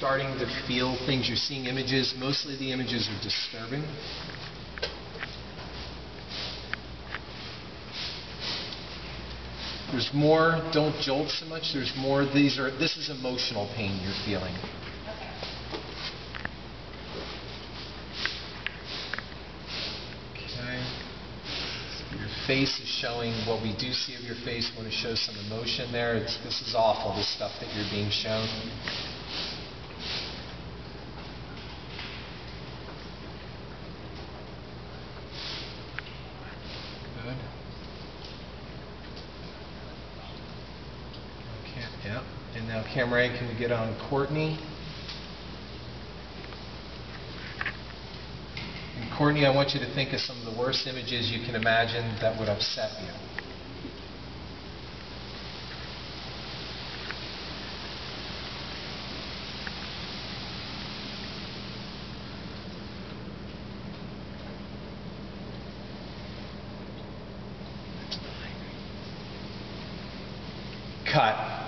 starting to feel things, you're seeing images, mostly the images are disturbing. There's more, don't jolt so much, there's more, these are, this is emotional pain you're feeling. Okay. Your face is showing what we do see of your face. We want to show some emotion there. It's, this is awful, the stuff that you're being shown. Yeah. And now, camera A, can we get on Cortney? And Cortney, I want you to think of some of the worst images you can imagine that would upset you. Cut.